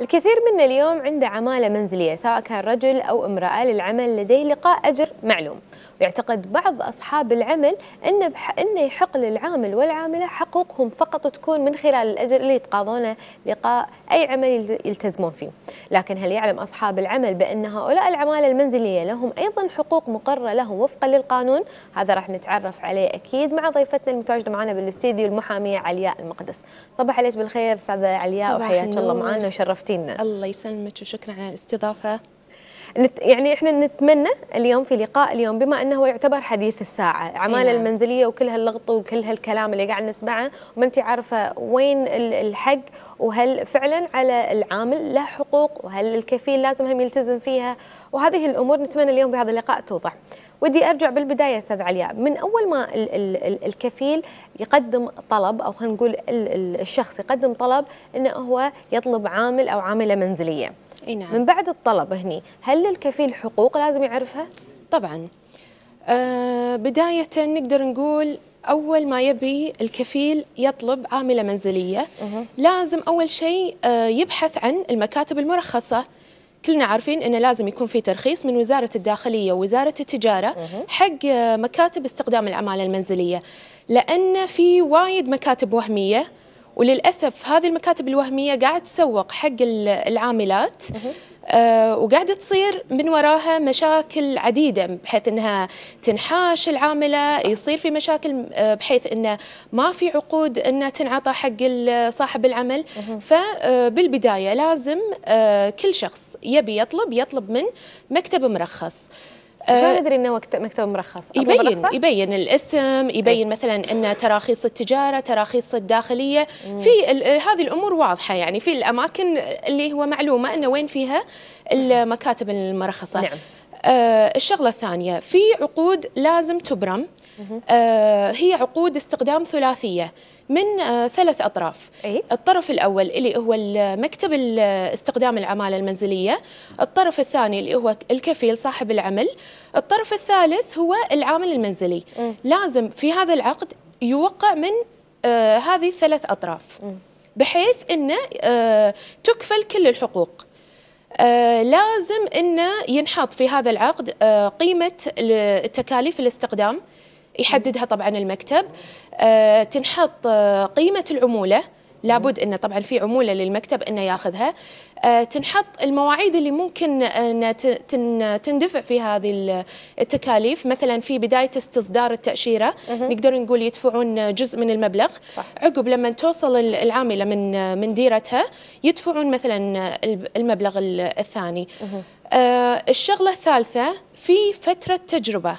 الكثير منا اليوم عنده عمالة منزلية سواء كان رجل أو امرأة للعمل لديه لقاء أجر معلوم. ويعتقد بعض أصحاب العمل أن بح... أنه يحق للعامل والعاملة حقوقهم فقط تكون من خلال الأجر اللي يتقاضونه لقاء أي عمل يلتزمون فيه. لكن هل يعلم أصحاب العمل بأن هؤلاء العمالة المنزلية لهم أيضا حقوق مقررة لهم وفقا للقانون؟ هذا راح نتعرف عليه أكيد مع ضيفتنا المتواجدة معنا بالاستديو المحامية علياء المقدس. صباح عليك بالخير أستاذة علياء وحياك الله معنا وشرفتينا. الله يسلمك وشكرا على الاستضافة. يعني إحنا نتمنى اليوم في لقاء اليوم بما إنه يعتبر حديث الساعة، عمالة نعم. المنزلية وكل هاللغط وكل هالكلام اللي قاعد نسمعه وما انت عارفة وين الحق وهل فعلا على العامل له حقوق وهل الكفيل لازم هم يلتزم فيها وهذه الأمور نتمنى اليوم بهذا اللقاء توضح. ودي أرجع بالبداية أستاذ علياء من أول ما ال ال الكفيل يقدم طلب أو خلينا نقول الشخص يقدم طلب إنه هو يطلب عامل أو عاملة منزلية. إي نعم من بعد الطلب هني هل للكفيل حقوق لازم يعرفها؟ طبعا آه بداية نقدر نقول أول ما يبي الكفيل يطلب عاملة منزلية أه. لازم أول شيء آه يبحث عن المكاتب المرخصة كلنا عارفين إنه لازم يكون في ترخيص من وزارة الداخلية ووزارة التجارة. حق مكاتب استخدام العمالة المنزلية لأن في وايد مكاتب وهمية وللأسف هذه المكاتب الوهمية قاعد تسوق حق العاملات آه وقاعدة تصير من وراها مشاكل عديدة بحيث أنها تنحاش العاملة يصير في مشاكل آه بحيث أنه ما في عقود أنها تنعطى حق صاحب العمل. فبالبداية لازم آه كل شخص يبي يطلب يطلب من مكتب مرخص. شلون آه، ندري إنه مكتب مرخص؟ يبين مرخصة؟ يبين الاسم، يبين. مثلا إن تراخيص التجارة، تراخيص الداخلية، مم. في هذه الأمور واضحة يعني في الأماكن اللي هو معلومة إنه وين فيها المكاتب المرخصة. نعم. آه الشغلة الثانية في عقود لازم تبرم. آه هي عقود استخدام ثلاثية من آه ثلاث أطراف. أي؟ الطرف الأول اللي هو مكتب استخدام العمالة المنزلية. الطرف الثاني اللي هو الكفيل صاحب العمل. الطرف الثالث هو العامل المنزلي. م. لازم في هذا العقد يوقع من آه هذه الثلاث أطراف. م. بحيث أنه آه تكفل كل الحقوق. لازم أنه ينحط في هذا العقد آه قيمة التكاليف الاستخدام. يحددها طبعا المكتب. آه، تنحط آه، قيمة العمولة. لابد انه طبعا في عمولة للمكتب إنه ياخذها. آه، تنحط المواعيد اللي ممكن إن تندفع في هذه التكاليف. مثلا في بداية استصدار التأشيرة نقدر نقول يدفعون جزء من المبلغ. صح. عقب لما توصل العاملة من من ديرتها يدفعون مثلا المبلغ الثاني. الشغلة الثالثة في فترة تجربة.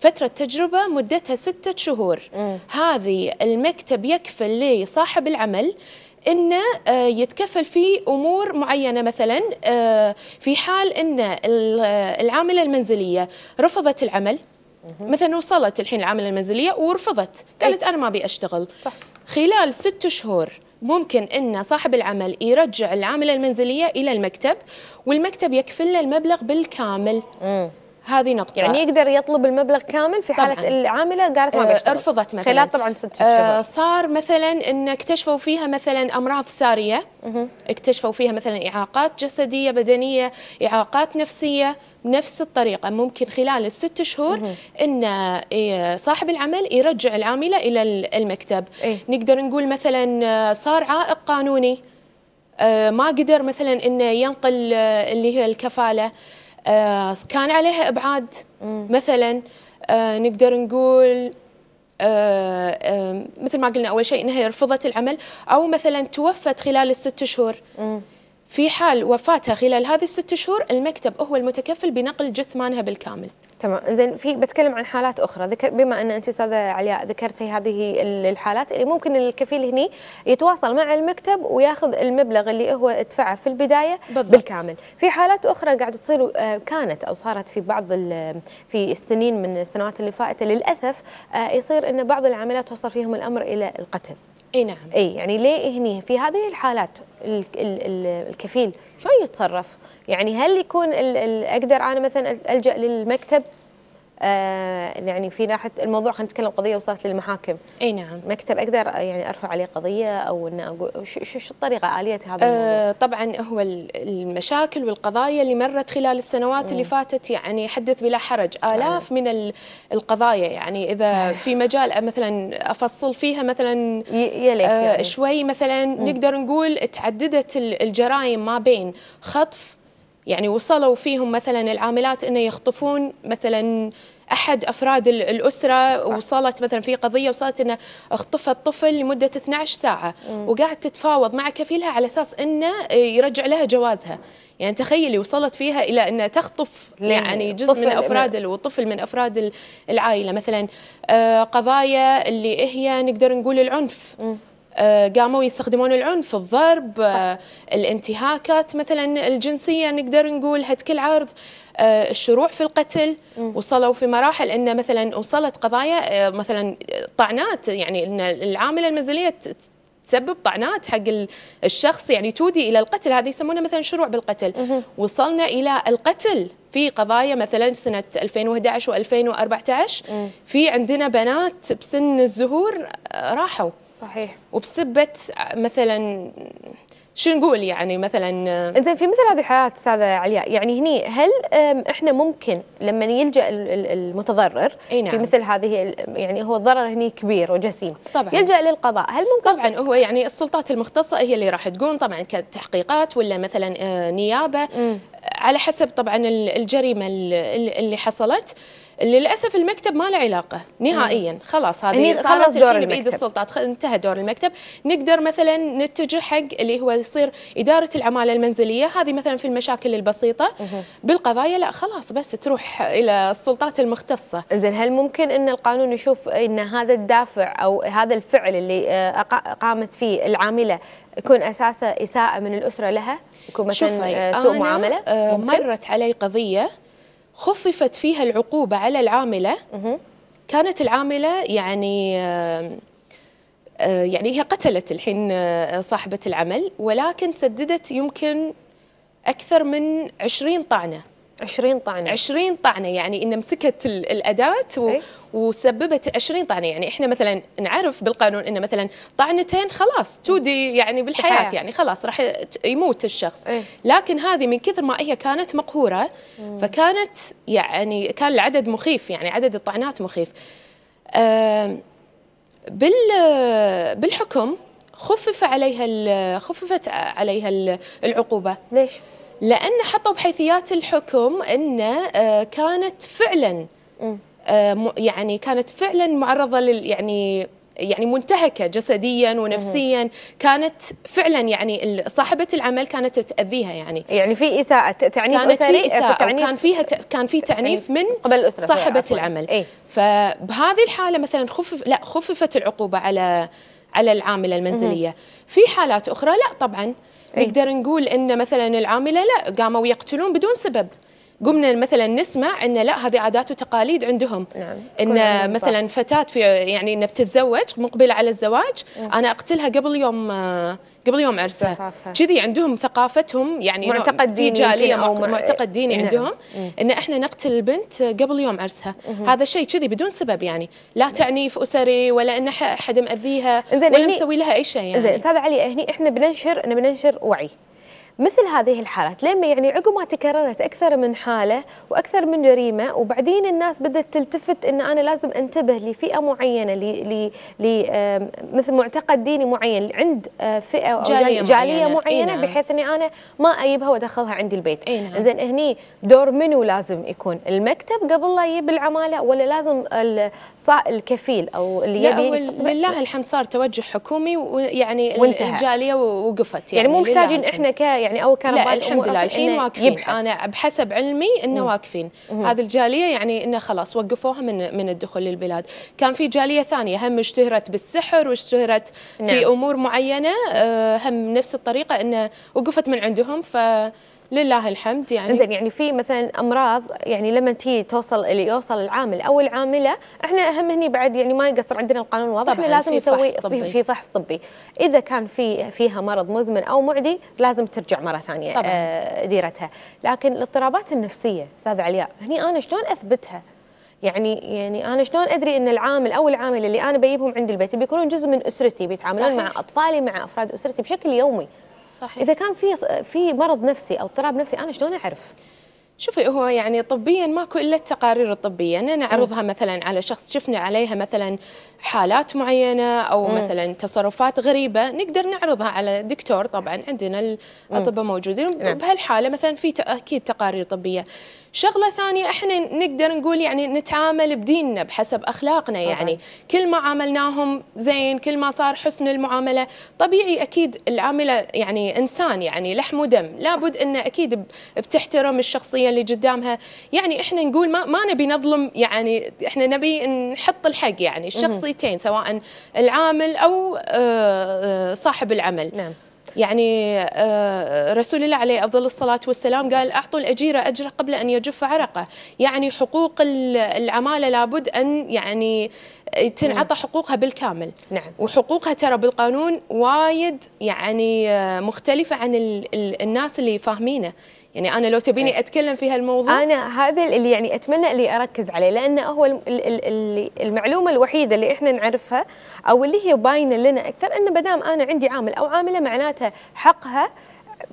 فترة تجربة مدتها ستة شهور. مم. هذه المكتب يكفل لصاحب العمل إنه آه، يتكفل في أمور معينة. مثلا آه، في حال إن العاملة المنزلية رفضت العمل. مثلا وصلت الحين العاملة المنزلية ورفضت. قالت أنا ما أبي أشتغل. خلال ست شهور ممكن إن صاحب العمل يرجع العاملة المنزلية إلى المكتب والمكتب يكفل له المبلغ بالكامل. هذه نقطة. يعني يقدر يطلب المبلغ كامل في حالة طبعاً. العاملة قالت ما بيشتغل رفضت مثلا. خلال طبعا ست شهور آه صار مثلا ان اكتشفوا فيها مثلا أمراض سارية. اكتشفوا فيها مثلا إعاقات جسدية بدنية إعاقات نفسية نفس الطريقة. ممكن خلال الست شهور إن إيه، صاحب العمل يرجع العاملة إلى المكتب. إيه؟ نقدر نقول مثلا آه، صار عائق قانوني. آه، ما قدر مثلا إنه ينقل آه، اللي هي الكفالة. آه، كان عليها إبعاد. مثلا آه، نقدر نقول آه، مثل ما قلنا أول شيء إنها رفضت العمل أو مثلا توفت خلال الست شهور. في حال وفاتها خلال هذه الست شهور المكتب هو المتكفل بنقل جثمانها بالكامل. تمام. زين في بتكلم عن حالات أخرى. ذكر بما أن أنت أستاذة علياء ذكرتي هذه الحالات اللي ممكن الكفيل هني يتواصل مع المكتب وياخذ المبلغ اللي هو ادفعه في البداية بالضبط. بالكامل. في حالات أخرى قاعدة تصير آه، كانت أو صارت في بعض في السنين من السنوات اللي فاتت للأسف آه، يصير إن بعض العمليات توصل فيهم الأمر إلى القتل. إي نعم. إي يعني ليه هني؟ في هذه الحالات الكفيل شلون يتصرف؟ يعني هل يكون أقدر أنا مثلا ألجأ للمكتب؟ آه يعني في ناحية الموضوع خلينا نتكلم قضية وصلت للمحاكم. أي نعم. مكتب أقدر يعني أرفع عليه قضية أو ان أقول شو شو الطريقة؟ اليه هذا الموضوع؟ آه طبعا هو ال- المشاكل والقضايا اللي مرت خلال السنوات اللي فاتت يعني حدث بلا حرج. آلاف من ال- القضايا يعني إذا في مجال مثلا أفصل فيها مثلا يا ليت آه يعني. شوي مثلا نقدر نقول تعددت ال- الجرائم ما بين خطف يعني وصلوا فيهم مثلا العاملات إنه يخطفون مثلا أحد أفراد ال- الأسرة صح. وصلت مثلا في قضية وصلت إنه اخطفت طفل لمدة 12 ساعة وقاعد تتفاوض مع كفيلها على أساس إنه يرجع لها جوازها يعني تخيلي وصلت فيها إلى إنها تخطف؟ يعني جزء من أفراد وطفل من أفراد ال- العائلة مثلا آه، قضايا اللي هي نقدر نقول العنف آه، قاموا يستخدمون العنف الضرب آه، الانتهاكات مثلا الجنسية نقدر نقول هتك العرض آه، الشروع في القتل. وصلوا في مراحل إن مثلا وصلت قضايا آه، مثلا طعنات يعني إن العاملة المنزليه ت- تسبب طعنات حق ال- الشخص يعني تودي إلى القتل. هذه يسمونها مثلا شروع بالقتل. وصلنا إلى القتل في قضايا مثلا سنة 2011 و2014 في عندنا بنات بسن الزهور آه، راحوا. صحيح. وبسبة مثلا شو نقول يعني مثلا؟ إنزين في مثل هذه الحالات أستاذة علياء يعني هني هل إحنا ممكن لما يلجأ ال- ال- المتضرر أي نعم. في مثل هذه يعني هو الضرر هني كبير وجسيم طبعاً. يلجأ للقضاء هل ممكن؟ طبعا هو يعني السلطات المختصة هي اللي راح تقوم طبعا كتحقيقات ولا مثلا آه، نيابة. على حسب طبعا ال- الجريمة ال- اللي حصلت. للأسف المكتب ما له علاقة نهائيا. خلاص هذه خلص صارت دور الحين بايد. السلطات انتهى دور المكتب. نقدر مثلا نتجه حق اللي هو يصير إدارة العمالة المنزلية هذه مثلا في المشاكل البسيطة. بالقضايا لا خلاص بس تروح إلى السلطات المختصة. إنزين هل ممكن إن القانون يشوف إن هذا الدافع أو هذا الفعل اللي آه، قامت فيه العاملة يكون أساسه إساءة من الأسرة لها؟ يكون مثلا آه، سوء معاملة؟ آه،؟ مرت علي قضية خففت فيها العقوبة على العاملة. كانت العاملة يعني آه، يعني هي قتلت الحين آه، صاحبة العمل ولكن سددت يمكن أكثر من 20 طعنة. 20 طعنة 20 طعنة يعني إن مسكت ال- الأداة و... إيه. وسببت 20 طعنة يعني إحنا مثلا نعرف بالقانون إن مثلا طعنتين خلاص تودي يعني بالحياة. يعني خلاص راح يموت الشخص إيه. لكن هذه من كثر ما هي كانت مقهورة فكانت يعني كان العدد مخيف يعني عدد الطعنات مخيف بال بالحكم خفف عليها خففت عليها ال- العقوبة ليش؟ لأن حطوا بحيثيات الحكم أن آه، كانت فعلا آه، يعني كانت فعلا معرضة لل يعني يعني منتهكة جسديا ونفسيا. كانت فعلا يعني صاحبة العمل كانت تأذيها يعني. يعني في إساءة تعنيف كانت في إساءة تعنيف وكان فيها كان في تعنيف من قبل الأسرة صاحبة عفواً. العمل. إيه. فبهذه الحالة مثلا خفف لا خففت العقوبة على على العاملة المنزلية. في حالات أخرى لا طبعا. نقدر نقول إن مثلا العاملة لا قاموا يقتلون بدون سبب. قمنا مثلا نسمع إن لا هذه عادات وتقاليد عندهم. نعم. إن مثلا فتاة في يعني إنها بتتزوج مقبلة على الزواج أنا أقتلها قبل يوم قبل يوم عرسها. كذي عندهم ثقافتهم يعني معتقد في ديني جاليه معت- مع- معتقد ديني نعم. عندهم إن إحنا نقتل البنت قبل يوم عرسها. هذا شيء كذي بدون سبب يعني لا تعنيف أسري ولا إن ح- حدا مأذيها إنزين، ولا مسوي لها أي شيء زين يعني. أستاذ علي هني إحنا بننشر بننشر وعي. مثل هذه الحالات لما يعني عقب ما تكررت أكثر من حالة وأكثر من جريمة وبعدين الناس بدأت تلتفت إن أنا لازم أنتبه لفئة معينة ل ل ل مثل معتقد ديني معين عند آه، فئة أو جالية جالية معينة. إي معينة نعم. بحيث إني أنا ما اجيبها وأدخلها عندي البيت نعم. زين هني دور منو لازم يكون المكتب قبل لا يجيب العمالة ولا لازم الكفيل أو اللي يبي لله الحمد صار توجه حكومي ويعني. الجالية وقفت يعني, مو لله محتاجين. إحنا ك يعني أو لا كربات الحمد لله الحين واقفين. أنا بحسب علمي إنه واقفين. هذه الجالية يعني إنه خلاص وقفوها من من الدخول للبلاد. كان في جالية ثانية هم اشتهرت بالسحر واشتهرت نعم. في أمور معينة آه، هم نفس الطريقة إنه وقفت من عندهم فلله الحمد يعني إنزين يعني في مثلا أمراض يعني لما تيجي توصل اللي يوصل العامل أو العاملة إحنا اهم هني بعد يعني ما يقصر عندنا القانون واضح إحنا لازم في نسوي فحص طبي. في, في فحص طبي إذا كان في فيها مرض مزمن أو معدي لازم ترجع مرة ثانية طبعاً. آه ديرتها لكن الاضطرابات النفسية أستاذ علياء هني أنا شلون أثبتها يعني يعني أنا شلون أدري إن العامل أو العاملة اللي أنا بجيبهم عند البيت بيكونون جزء من أسرتي بيتعاملون صحيح. مع أطفالي مع أفراد أسرتي بشكل يومي صحيح. إذا كان في في مرض نفسي أو اضطراب نفسي أنا شلون أعرف؟ شوفي هو يعني طبيا ماكو إلا التقارير الطبية. ان نعرضها مثلا على شخص شفنا عليها مثلا حالات معينة أو مثلا تصرفات غريبة نقدر نعرضها على دكتور. طبعا عندنا الأطباء موجودين. نعم. بهالحالة مثلا في أكيد تقارير طبية. شغلة ثانية إحنا نقدر نقول يعني نتعامل بديننا بحسب أخلاقنا يعني. كل ما عاملناهم زين كل ما صار حسن المعاملة طبيعي أكيد العاملة يعني إنسان يعني لحم ودم. لابد انه أكيد بتحترم الشخصية اللي قدامها. يعني إحنا نقول ما ما نبي نظلم يعني إحنا نبي نحط الحق يعني الشخصيتين سواء العامل أو آه، آه، صاحب العمل. نعم. يعني آه، رسول الله عليه أفضل الصلاة والسلام قال أعطوا الأجير اجره قبل أن يجف عرقه، يعني حقوق ال- العمالة لابد أن يعني تنعطى حقوقها بالكامل. نعم. وحقوقها ترى بالقانون وايد يعني آه، مختلفة عن ال- ال- الناس اللي فاهمينه، يعني أنا لو تبيني أتكلم في هالموضوع أنا هذا اللي يعني أتمنى اللي أركز عليه لأنه هو المعلومة الوحيدة اللي إحنا نعرفها أو اللي هي باينة لنا أكثر إنه ما دام أنا عندي عامل أو عاملة معناتها حقها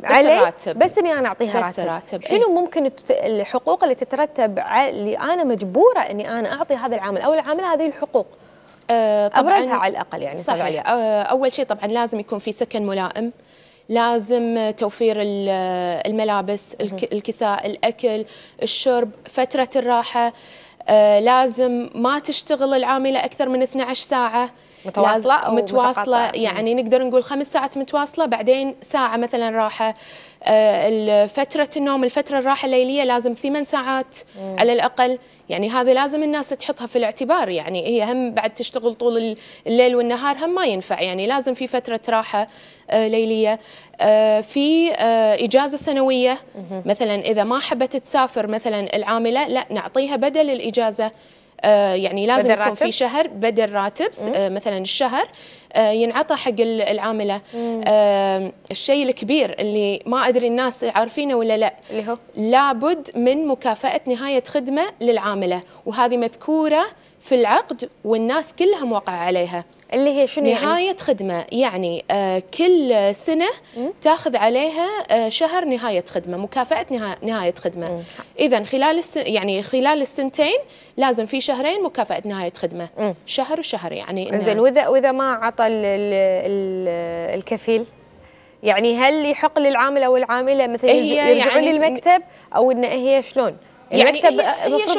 عليه راتب. بس إني أنا أعطيها بس راتب, راتب، شنو إيه. ممكن الت- الحقوق اللي تترتب اللي أنا مجبورة إني أنا أعطي هذا العامل أو العاملة هذه الحقوق آه، طبعاً أبرزها على الأقل يعني صحيح علياء. آه، أول شيء طبعا لازم يكون في سكن ملائم لازم توفير ال- الملابس الك- الكساء الأكل الشرب فترة الراحة. آه، لازم ما تشتغل العاملة أكثر من 12 ساعة. متواصلة لازم- أو متواصلة. متقاطعة؟ يعني نقدر نقول خمس ساعات متواصلة بعدين ساعة مثلا راحة. آه، فتره النوم الفترة الراحة الليلية لازم ثمان ساعات على الأقل. يعني هذا لازم الناس تحطها في الاعتبار. يعني هي هم بعد تشتغل طول ال- الليل والنهار هم ما ينفع. يعني لازم في فترة راحة آه، ليلية. آه، في إجازة سنوية. مثلا إذا ما حبت تسافر مثلا العاملة لا نعطيها بدل الإجازة. آه، يعني لازم يكون راتب؟ في شهر بدل راتب آه، مثلا الشهر آه، ينعطى حق ال- العاملة. آه، الشيء الكبير اللي ما أدري الناس عارفينه ولا لا اللي هو؟ لابد من مكافأة نهاية خدمة للعاملة وهذه مذكورة في العقد والناس كلها موقعه عليها. اللي هي شنو يعني؟ نهاية خدمة. يعني آه كل سنة تاخذ عليها آه شهر نهاية خدمة مكافأة نها- نهاية خدمة. إذا خلال الس... يعني خلال السنتين لازم في شهرين مكافأة نهاية خدمة. شهر وشهر يعني إنزين واذا وإذا ما عطى ال- ال- ال- الكفيل يعني هل يحق للعامل أو العاملة مثلا يرجعون يعني للمكتب أو إن هي شلون؟ يعني هي,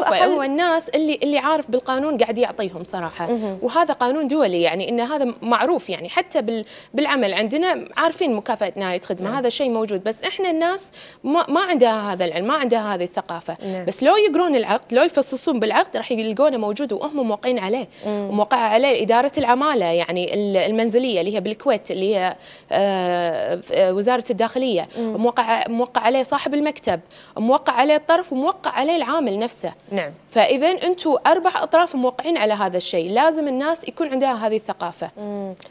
أقل- هو الناس اللي اللي عارف بالقانون قاعد يعطيهم صراحة. وهذا قانون دولي يعني إن هذا معروف يعني حتى بال بالعمل عندنا عارفين مكافاه نهايه خدمه هذا شيء موجود. بس إحنا الناس ما, ما عندها هذا العلم ما عندها هذه الثقافة. نعم. بس لو يقرون العقد لو يفصصون بالعقد راح يلقونه موجود وهم موقعين عليه. وموقعه عليه إدارة العمالة يعني ال- المنزلية اللي هي بالكويت اللي هي آه، آه، وزارة الداخلية. موقع موقع عليه صاحب المكتب موقع عليه الطرف وموقع عليه العامل نفسه. نعم. فاذا أنتم أربع أطراف موقعين على هذا الشيء. لازم الناس يكون عندها هذه الثقافة.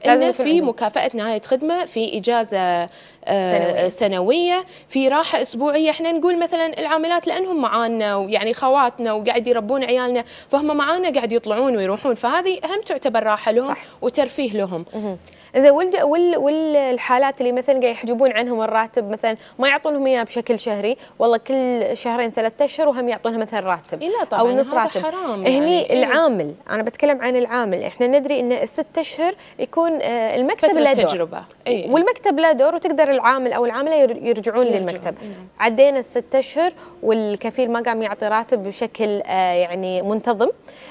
لازم انه يكون في. مكافأة نهاية خدمة في إجازة آه، سنوية. في راحة أسبوعية إحنا نقول مثلا العاملات لأنهم معانا ويعني خواتنا وقاعد يربون عيالنا فهم معانا قاعد يطلعون ويروحون فهذه هم تعتبر راحة لهم صح. وترفيه لهم زين والج- وال والحالات اللي مثلا قاعد يحجبون عنهم الراتب مثلا ما يعطونهم إياه بشكل شهري والله كل شهرين ثلاثة أشهر وهم يعطونها مثلا راتب إيه لا طبعاً، أو نص راتب حرام هني يعني، إيه. العامل أنا بتكلم عن العامل إحنا ندري إن الست أشهر يكون آه، المكتب له دور تجربة. إيه. والمكتب له دور وتقدر العامل أو العاملة ير- يرجعون يرجعون، للمكتب نعم. عدينا الست أشهر والكفيل ما قام يعطي راتب بشكل آه، يعني منتظم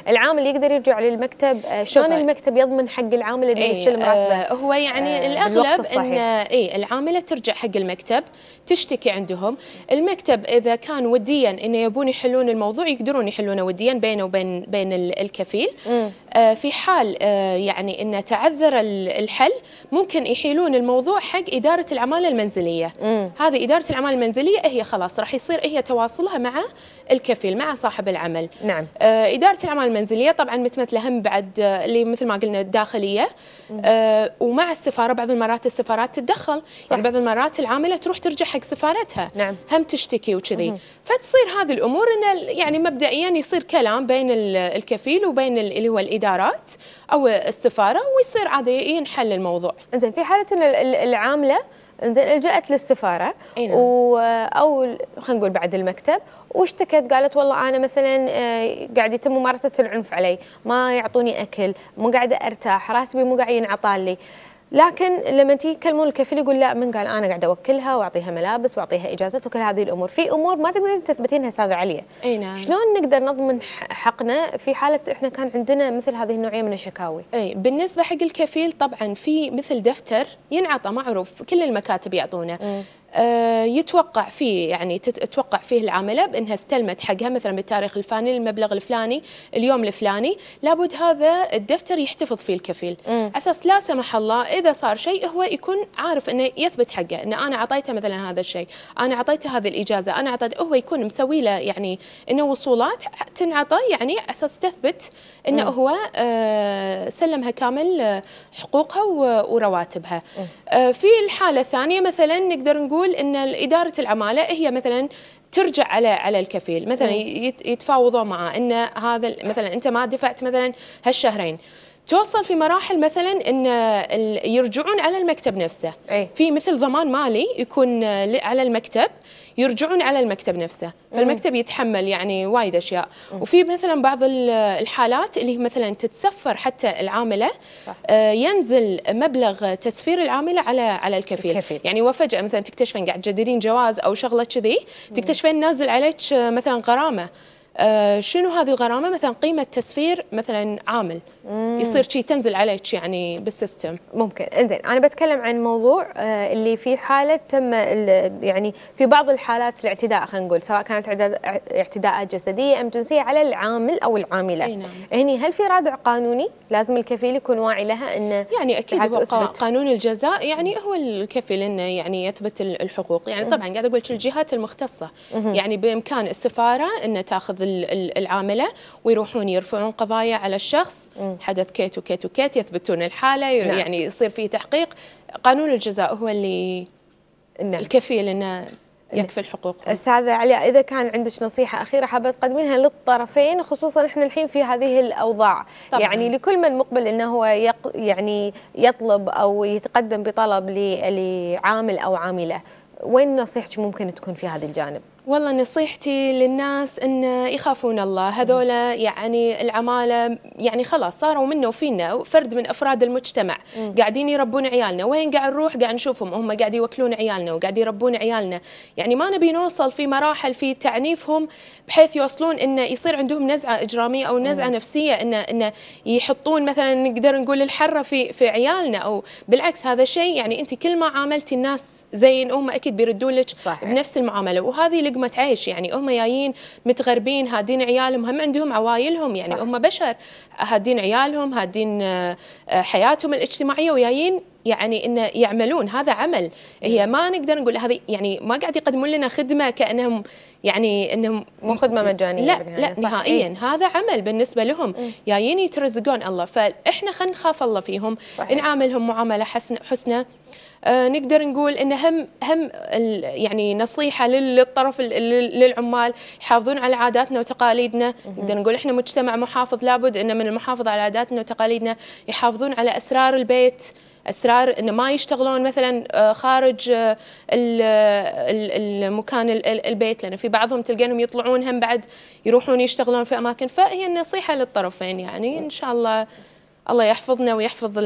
العامل يقدر يرجع للمكتب آه، شلون. المكتب يضمن حق العامل إنه إيه، يستلم راتبه آه هو يعني آه، الأغلب إن. اي العاملة ترجع حق المكتب تشتكي عندهم المكتب إذا كان وديا إنه يبون يحلون الموضوع يقدرون يحلونه وديا بينه وبين بين ال- الكفيل آه في حال آه يعني إنه تعذر ال- الحل ممكن يحيلون الموضوع حق إدارة العماله المنزلية. هذه إدارة العماله المنزلية هي خلاص راح يصير هي تواصلها مع الكفيل مع صاحب العمل. نعم. آه، إدارة الأعمال المنزلية طبعا متمثلة هم بعد آه، اللي مثل ما قلنا الداخلية. آه، ومع السفارة بعض المرات السفارات تتدخل. صح. يعني بعض المرات العاملة تروح ترجع حق سفارتها. نعم. هم تشتكي وكذي. فتصير هذه الأمور انه يعني مبدئيا يصير كلام بين ال- الكفيل وبين ال- اللي هو الإدارات أو السفارة ويصير عادي ينحل الموضوع. إنزين في حالة إن ال- ال- العاملة انزين لجأت للسفارة نعم. و أو خلينا نقول بعد المكتب واشتكت قالت والله أنا مثلا آه، قاعد يتم ممارسة العنف علي ما يعطوني أكل مو قاعدة أرتاح راتبي مو قاعد ينعطى لي لكن لما تيجي يكلمون الكفيل يقول لا من قال أنا قاعدة أوكلها وأعطيها ملابس وأعطيها إجازات وكل هذه الأمور. في أمور ما تقدرين تثبتينها أستاذة عليا. أي نعم. شلون نقدر نضمن حقنا في حالة إحنا كان عندنا مثل هذه النوعية من الشكاوي؟ أي بالنسبة حق الكفيل طبعا في مثل دفتر ينعطى معروف كل المكاتب يعطونه. يتوقع فيه يعني تت- تتوقع فيه العامله بأنها استلمت حقها مثلا بالتاريخ الفلاني المبلغ الفلاني اليوم الفلاني. لابد هذا الدفتر يحتفظ فيه الكفيل. أساس لا سمح الله إذا صار شيء هو يكون عارف إنه يثبت حقه إن أنا أعطيته مثلا هذا الشيء أنا أعطيته هذه الإجازة أنا اعطيته هو يكون مسوي له يعني إنه وصولات تنعطى يعني أساس تثبت إنه هو آه سلمها كامل آه، حقوقها ورواتبها. آه في الحالة الثانية مثلا نقدر نقول إن إدارة العمالة هي مثلا ترجع على على الكفيل مثلا يت- يتفاوضوا معه إن هذا مثلا أنت ما دفعت مثلا هالشهرين توصل في مراحل مثلا إن يرجعون على المكتب نفسه. أي. في مثل ضمان مالي يكون آه، على المكتب يرجعون على المكتب نفسه. فالمكتب يتحمل يعني وايد أشياء. وفي مثلا بعض ال- الحالات اللي مثلا تتسفر حتى العاملة صح. آه، ينزل مبلغ تسفير العاملة على على الكفيل, الكفيل. يعني وفجأة مثلا تكتشفين قاعد تجددين جواز أو شغلة كذي تكتشفين نازل عليك آه، مثلا غرامة. آه، شنو هذه الغرامة؟ مثلا قيمة تسفير مثلا عامل. يصير شي تنزل عليك يعني بال system. ممكن. إنزين أنا بتكلم عن موضوع آه، اللي في حالة تم يعني في بعض الحالات الاعتداء خلينا نقول سواء كانت اعتداء- اعتداءات جسدية أم جنسية على العامل أو العاملة. نعم. هني هل في رادع قانوني؟ لازم الكفيل يكون واعي لها انه يعني أكيد هو. قانون الجزاء يعني هو الكفيل إنه يعني يثبت ال- الحقوق. يعني طبعا قاعد أقول الجهات المختصة. يعني بإمكان السفارة ان تأخذ العاملة ويروحون يرفعون قضايا على الشخص. حدث كيت وكيت وكيت يثبتون الحالة نعم. يعني يصير فيه تحقيق. قانون الجزاء هو اللي إنه الكفيل انه يكفل حقوقهم أستاذة عليا إذا كان عندك نصيحة أخيرة حابة تقدمينها للطرفين خصوصا إحنا الحين في هذه الأوضاع. طبعاً. يعني لكل من مقبل إنه هو يق يعني يطلب أو يتقدم بطلب لعامل أو عاملة. وين نصيحتك ممكن تكون في هذا الجانب؟ والله نصيحتي للناس إن يخافون الله. هذولا يعني العمالة يعني خلاص صاروا منا وفينا فرد من أفراد المجتمع. قاعدين يربون عيالنا. وين قاعد نروح؟ قاعد نشوفهم. هم قاعد يوكلون عيالنا وقاعد يربون عيالنا. يعني ما نبي نوصل في مراحل في تعنيفهم بحيث يوصلون انه يصير عندهم نزعة إجرامية أو نزعة نفسية. انه انه يحطون مثلا نقدر نقول الحرة في في عيالنا أو بالعكس هذا شيء يعني أنت كل ما عاملتي الناس زين هم أكيد بيردون لك. بنفس المعاملة. وهذه لقمه عيش. يعني هم جايين متغربين هادين عيالهم هم عندهم عوائلهم يعني صح. هم بشر هادين عيالهم هادين آه، آه، حياتهم الاجتماعية وجايين يعني انه يعملون هذا عمل. هي ما نقدر نقول هذه يعني ما قاعد يقدمون لنا خدمة كأنهم يعني إنهم مو خدمة مجانية لا لا؟ نهائيا. إيه. هذا عمل بالنسبة لهم. جايين يترزقون الله. فإحنا خلينا نخاف الله فيهم. صحيح. نعاملهم معاملة حسن حسنى آه نقدر نقول إن هم هم يعني نصيحة لل- للطرف ال- لل- للعمال يحافظون على عاداتنا وتقاليدنا. نقدر نقول إحنا مجتمع محافظ لابد إن من المحافظة على عاداتنا وتقاليدنا يحافظون على أسرار البيت أسرار انه ما يشتغلون مثلا آه، خارج آه، ال- ال- المكان ال- ال- البيت. لأن في بعضهم تلقينهم يطلعون هم بعد يروحون يشتغلون في أماكن. فهي النصيحة للطرفين يعني. إن شاء الله الله يحفظنا ويحفظ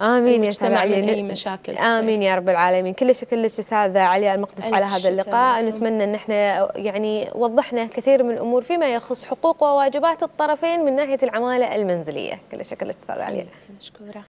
آمين يا المجتمع من أي مشاكل تصير. آمين يا رب العالمين. كل الشكر لك استاذه عليا المقدس على هذا شكر اللقاء. نتمنى إن إحنا يعني وضحنا كثير من الأمور فيما يخص حقوق وواجبات الطرفين من ناحية العمالة المنزلية. كل الشكر لك استاذه عليا مشكورة.